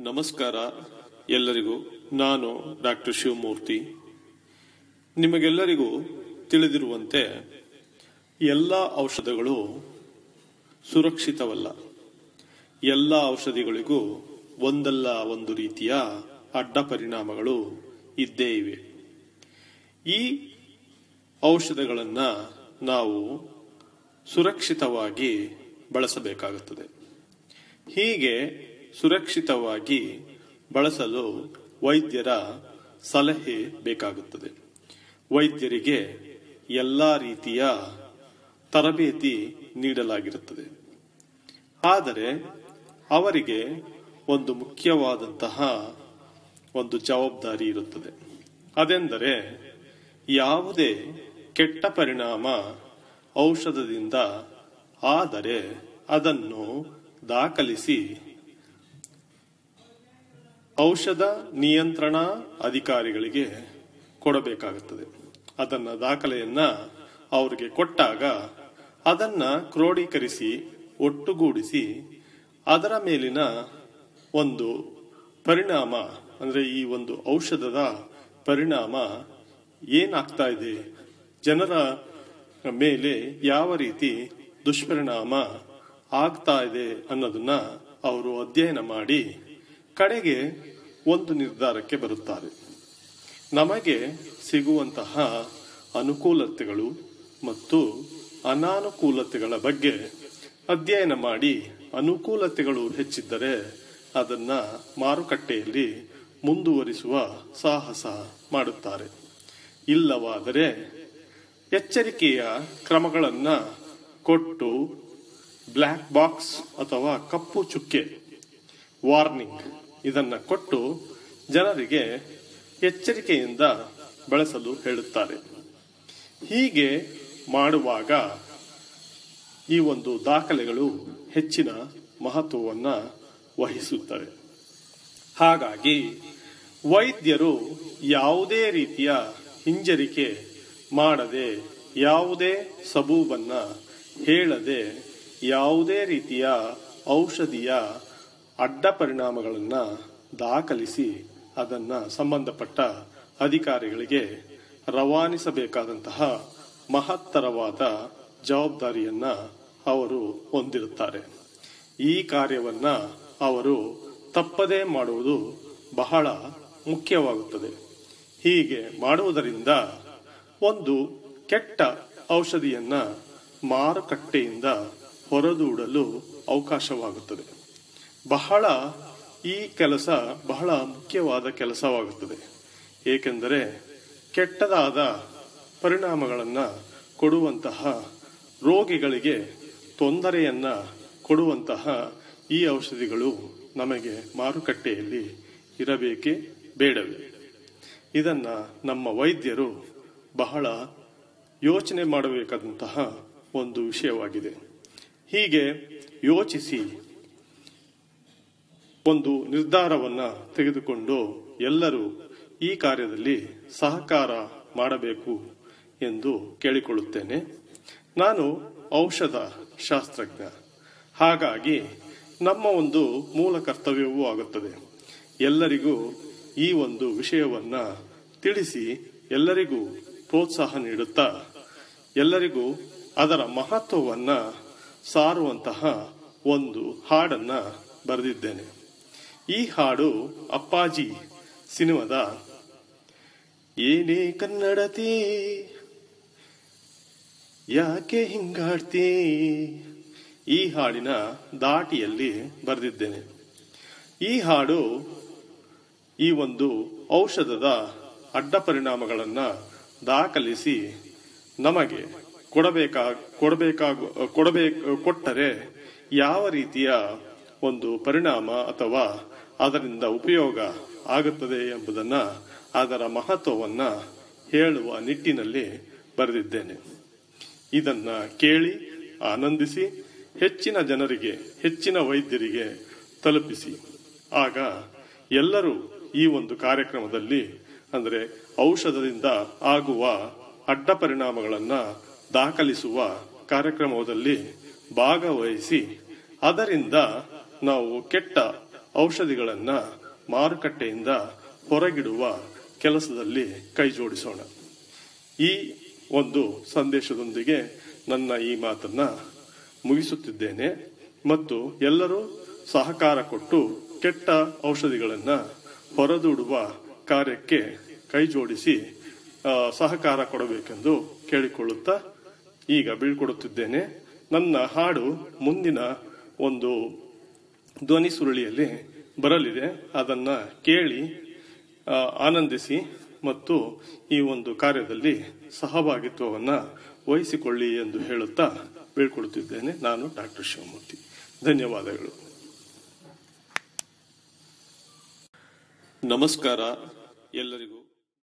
ನಮಸ್ಕಾರ ಎಲ್ಲರಿಗೂ. ನಾನು ಡಾಕ್ಟರ್ ಶಿವಮೂರ್ತಿ. ನಿಮಗೆಲ್ಲರಿಗೂ ತಿಳಿದಿರುವಂತೆ ಎಲ್ಲ ಔಷಧಗಳು ಸುರಕ್ಷಿತವಲ್ಲ. ಎಲ್ಲ ಔಷಧಿಗಳಿಗೂ ಒಂದಲ್ಲ ಒಂದು ರೀತಿಯ ಅಡ್ಡ ಪರಿಣಾಮಗಳು ಇದ್ದೇ ಇವೆ. ಈ ಔಷಧಗಳನ್ನು ನಾವು ಸುರಕ್ಷಿತವಾಗಿ ಬಳಸಬೇಕಾಗುತ್ತದೆ. ಹೀಗೆ ಸುರಕ್ಷಿತವಾಗಿ ಬಳಸಲು ವೈದ್ಯರ ಸಲಹೆ ಬೇಕಾಗುತ್ತದೆ. ವೈದ್ಯರಿಗೆ ಎಲ್ಲ ರೀತಿಯ ತರಬೇತಿ ನೀಡಲಾಗಿರುತ್ತದೆ. ಆದರೆ ಅವರಿಗೆ ಒಂದು ಮುಖ್ಯವಾದಂತಹ ಒಂದು ಜವಾಬ್ದಾರಿ ಇರುತ್ತದೆ. ಅದೆಂದರೆ ಯಾವುದೇ ಕೆಟ್ಟ ಪರಿಣಾಮ ಔಷಧದಿಂದ ಆದರೆ ಅದನ್ನು ದಾಖಲಿಸಿ ಔಷಧ ನಿಯಂತ್ರಣ ಅಧಿಕಾರಿಗಳಿಗೆ ಕೊಡಬೇಕಾಗುತ್ತದೆ. ಅದನ್ನ ದಾಖಲೆಯನ್ನ ಅವರಿಗೆ ಕೊಟ್ಟಾಗ ಅದನ್ನ ಕ್ರೋಢೀಕರಿಸಿ ಒಟ್ಟುಗೂಡಿಸಿ, ಅದರ ಮೇಲಿನ ಒಂದು ಪರಿಣಾಮ, ಅಂದ್ರೆ ಈ ಒಂದು ಔಷಧದ ಪರಿಣಾಮ ಏನಾಗ್ತಾ ಇದೆ? ಜನರ ಮೇಲೆ ಯಾವ ರೀತಿ ದುಷ್ಪರಿಣಾಮ ಆಗ್ತಾ ಇದೆ ಅನ್ನೋದನ್ನ ಅವರು ಅಧ್ಯಯನ ಮಾಡಿ, ಕಡೆಗೆ ಒಂದು ನಿರ್ಧಾರಕ್ಕೆ ಬರುತ್ತಾರೆ. ನಮಗೆ ಸಿಗುವಂತಹ ಅನುಕೂಲತೆಗಳು ಮತ್ತು ಅನಾನುಕೂಲತೆಗಳ ಬಗ್ಗೆ ಅಧ್ಯಯನ ಮಾಡಿ ಅನುಕೂಲತೆಗಳು ಹೆಚ್ಚಿದ್ದರೆ ಅದನ್ನ ಮಾರುಕಟ್ಟೆಯಲ್ಲಿ ಮುಂದುವರಿಸುವ ಸಾಹಸ ಮಾಡುತ್ತಾರೆ. ಇಲ್ಲವಾದರೆ ಎಚ್ಚರಿಕೆಯ ಕ್ರಮಗಳನ್ನು ಕೊಟ್ಟು ಬ್ಲ್ಯಾಕ್ ಬಾಕ್ಸ್ ಅಥವಾ ಕಪ್ಪು ಚುಕ್ಕೆ, ವಾರ್ನಿಂಗ್ ಇದನ್ನ ಕೊಟ್ಟು ಜನರಿಗೆ ಎಚ್ಚರಿಕೆಯಿಂದ ಬಳಸಲು ಹೇಳುತ್ತಾರೆ. ಹೀಗೆ ಮಾಡುವಾಗ ಈ ಒಂದು ದಾಖಲೆಗಳು ಹೆಚ್ಚಿನ ಮಹತ್ವವನ್ನ ವಹಿಸುತ್ತವೆ. ಹಾಗಾಗಿ ವೈದ್ಯರು ಯಾವುದೇ ರೀತಿಯ ಹಿಂಜರಿಕೆ ಮಾಡದೆ, ಯಾವುದೇ ಸಬೂಬನ್ನ ಹೇಳದೆ, ಯಾವುದೇ ರೀತಿಯ ಔಷಧಿಯ ಅಡ್ಡ ಪರಿಣಾಮಗಳನ್ನು ದಾಖಲಿಸಿ ಅದನ್ನ ಸಂಬಂಧಪಟ್ಟ ಅಧಿಕಾರಿಗಳಿಗೆ ರವಾನಿಸಬೇಕಾದಂತಹ ಮಹತ್ತರವಾದ ಜವಾಬ್ದಾರಿಯನ್ನು ಅವರು ಹೊಂದಿರುತ್ತಾರೆ. ಈ ಕಾರ್ಯವನ್ನ ಅವರು ತಪ್ಪದೇ ಮಾಡುವುದು ಬಹಳ ಮುಖ್ಯವಾಗುತ್ತದೆ. ಹೀಗೆ ಮಾಡುವುದರಿಂದ ಒಂದು ಕೆಟ್ಟ ಔಷಧಿಯನ್ನು ಮಾರುಕಟ್ಟೆಯಿಂದ ಹೊರದೂಡಲು ಅವಕಾಶವಾಗುತ್ತದೆ. ಬಹಳ ಈ ಕೆಲಸ ಬಹಳ ಮುಖ್ಯವಾದ ಕೆಲಸವಾಗುತ್ತದೆ. ಏಕೆಂದರೆ ಕೆಟ್ಟದಾದ ಪರಿಣಾಮಗಳನ್ನು ಕೊಡುವಂತಹ ರೋಗಿಗಳಿಗೆ ತೊಂದರೆಯನ್ನ ಕೊಡುವಂತಹ ಈ ಔಷಧಿಗಳು ನಮಗೆ ಮಾರುಕಟ್ಟೆಯಲ್ಲಿ ಇರಬೇಕೇ ಬೇಡವೇ? ಇದನ್ನು ನಮ್ಮ ವೈದ್ಯರು ಬಹಳ ಯೋಚನೆ ಮಾಡಬೇಕಾದಂತಹ ಒಂದು ವಿಷಯವಾಗಿದೆ. ಹೀಗೆ ಯೋಚಿಸಿ ಒಂದು ನಿರ್ಧಾರವನ್ನ ತೆಗೆದುಕೊಂಡು ಎಲ್ಲರೂ ಈ ಕಾರ್ಯದಲ್ಲಿ ಸಹಕಾರ ಮಾಡಬೇಕು ಎಂದು ಕೇಳಿಕೊಳ್ಳುತ್ತೇನೆ. ನಾನು ಔಷಧ ಶಾಸ್ತ್ರಜ್ಞ. ಹಾಗಾಗಿ ನಮ್ಮ ಒಂದು ಮೂಲ ಕರ್ತವ್ಯವೂ ಆಗುತ್ತದೆ. ಎಲ್ಲರಿಗೂ ಈ ಒಂದು ವಿಷಯವನ್ನ ತಿಳಿಸಿ ಎಲ್ಲರಿಗೂ ಪ್ರೋತ್ಸಾಹ ನೀಡುತ್ತಾ, ಎಲ್ಲರಿಗೂ ಅದರ ಮಹತ್ವವನ್ನ ಸಾರುವಂತಹ ಒಂದು ಹಾಡನ್ನ ಬರೆದಿದ್ದೇನೆ. ಈ ಹಾಡು ಅಪ್ಪಾಜಿ ಸಿನಿಮಾದ ಏನೇ ಕನ್ನಡತಿ, ಯಾಕೆ ಹಿಂಗಾಡ್ತಿ? ಈ ಹಾಡಿನ ದಾಟಿಯಲ್ಲಿ ಬರೆದಿದ್ದೇನೆ. ಈ ಹಾಡು ಈ ಒಂದು ಔಷಧದ ಅಡ್ಡ ಪರಿಣಾಮಗಳನ್ನು ದಾಖಲಿಸಿ ನಮಗೆ ಕೊಡಬೇಕಾ, ಕೊಡಬೇಕಾಗ, ಕೊಡಬೇಕು, ಕೊಟ್ಟರೆ ಯಾವ ರೀತಿಯ ಒಂದು ಪರಿಣಾಮ ಅಥವಾ ಅದರಿಂದ ಉಪಯೋಗ ಆಗುತ್ತದೆ ಎಂಬುದನ್ನ ಅದರ ಮಹತ್ವವನ್ನ ಹೇಳುವ ನಿಟ್ಟಿನಲ್ಲಿ ಬರೆದಿದ್ದೇನೆ. ಇದನ್ನ ಕೇಳಿ, ಆನಂದಿಸಿ, ಹೆಚ್ಚಿನ ಜನರಿಗೆ, ಹೆಚ್ಚಿನ ವೈದ್ಯರಿಗೆ ತಲುಪಿಸಿ. ಆಗ ಎಲ್ಲರೂ ಈ ಒಂದು ಕಾರ್ಯಕ್ರಮದಲ್ಲಿ ಅಂದರೆ ಔಷಧದಿಂದ ಆಗುವ ಅಡ್ಡ ಪರಿಣಾಮಗಳನ್ನು ದಾಖಲಿಸುವ ಕಾರ್ಯಕ್ರಮದಲ್ಲಿ ಭಾಗವಹಿಸಿ, ಅದರಿಂದ ನಾವು ಕೆಟ್ಟ ಔಷಧಿಗಳನ್ನ ಮಾರುಕಟ್ಟೆಯಿಂದ ಹೊರಗಿಡುವ ಕೆಲಸದಲ್ಲಿ ಕೈಜೋಡಿಸೋಣ. ಈ ಒಂದು ಸಂದೇಶದೊಂದಿಗೆ ನನ್ನ ಈ ಮಾತನ್ನ ಮುಗಿಸುತ್ತಿದ್ದೇನೆ. ಮತ್ತು ಎಲ್ಲರೂ ಸಹಕಾರ ಕೊಟ್ಟು ಕೆಟ್ಟ ಔಷಧಿಗಳನ್ನು ಹೊರದೂಡುವ ಕಾರ್ಯಕ್ಕೆ ಕೈಜೋಡಿಸಿ ಸಹಕಾರ ಕೊಡಬೇಕೆಂದು ಕೇಳಿಕೊಳ್ಳುತ್ತಾ ಈಗ ಬೀಳ್ಕೊಡುತ್ತಿದ್ದೇನೆ. ನನ್ನ ಹಾಡು ಮುಂದಿನ ಒಂದು ಧ್ವನಿ ಸುರುಳಿಯಲ್ಲಿ ಬರಲಿದೆ. ಅದನ್ನು ಕೇಳಿ ಆನಂದಿಸಿ ಮತ್ತು ಈ ಒಂದು ಕಾರ್ಯದಲ್ಲಿ ಸಹಭಾಗಿತ್ವವನ್ನು ವಹಿಸಿಕೊಳ್ಳಿ ಎಂದು ಹೇಳುತ್ತಾ ಬೀಳ್ಕೊಡುತ್ತಿದ್ದೇನೆ ನಾನು ಡಾಕ್ಟರ್ ಶಿವಮೂರ್ತಿ. ಧನ್ಯವಾದಗಳು. ನಮಸ್ಕಾರ ಎಲ್ಲರಿಗೂ.